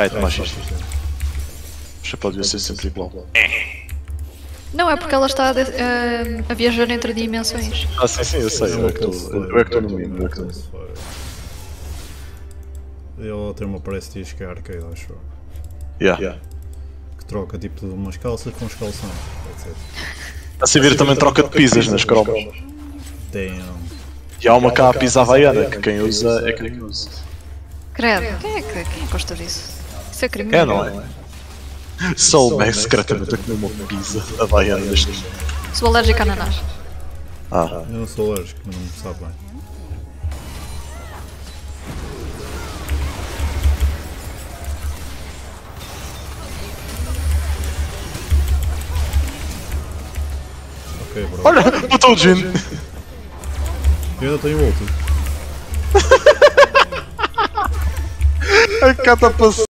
raio de machista. Já pode ser sempre igual. Não, é porque ela está a, de- a- a viajar entre dimensões. Ah, sim, sim, eu sei. Eu é que estou no mínimo. Ele tem uma Prestige que é arcade, acho eu. Yeah. Que troca tipo de umas calças com os calções. Etc. A se vir também troca de pizzas nas cromas. Damn. E há uma cá a pizza havaiana, que quem usa é quem usa. Credo, quem é que, quem gosta disso? Isso é crime. É, não é? Só o Max secretamente a comer uma pizza havaiana neste Sou alérgica a ananás. Ah, Eu não sou alérgico, mas não me sabe bem. Ok, bro. olha, botou o Jin! Eu ainda tenho outro. A cata passou.